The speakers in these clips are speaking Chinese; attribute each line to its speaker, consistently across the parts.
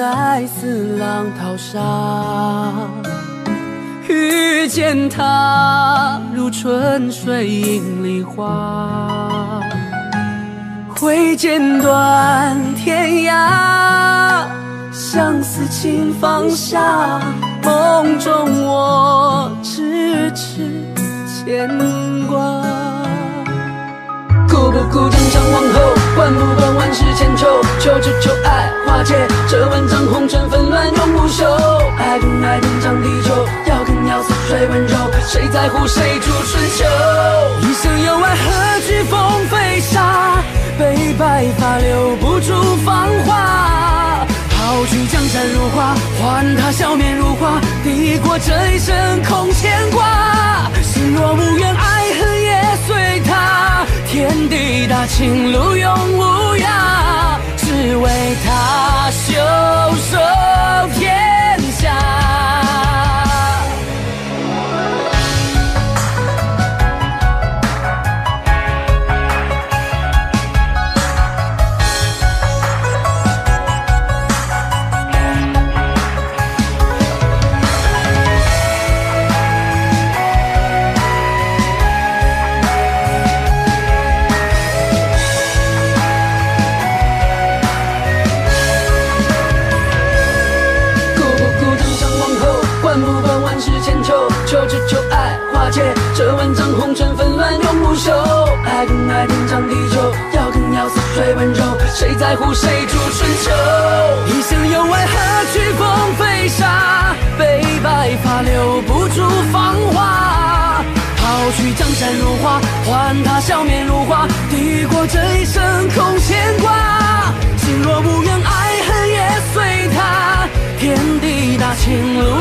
Speaker 1: 爱似浪淘沙，遇见他如春水映梨花，挥剑断天涯，相思情放下，梦中我痴痴牵挂。管不管万世千秋，求只求爱化解这万丈红尘纷乱永不休。爱不爱天长地久，要更要似水温柔，谁在乎谁主春秋？一生有爱何惧风飞沙，悲白发留不住芳华。抛去江山如画，换他笑面如花，抵过这一生空牵挂。心若无缘，爱恨也随他。天地大，情路永不管万世千秋，求只求爱化解这万丈红尘纷乱永不休。爱更爱天长地久，要更要似水温柔，谁在乎谁主春秋？一生有爱何惧风飞沙，悲白发留不住芳华。抛去江山如画，换他笑面如花，抵过这一生空牵挂。心若无缘，爱恨也随他。天地大，情路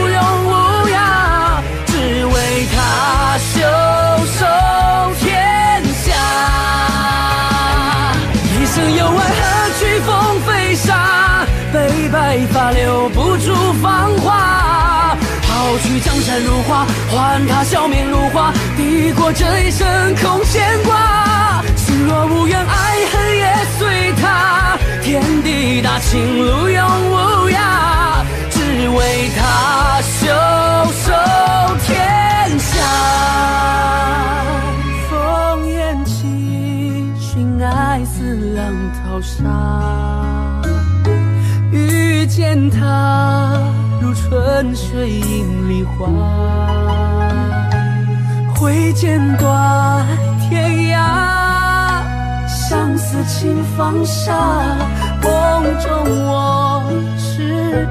Speaker 1: 白发留不住芳华。抛去江山如画，换他笑面如花，抵过这一生空牵挂。心若无怨，爱恨也随他。天地大，情路永见他，如春水映梨花。挥剑断天涯，相思情放下，梦中我痴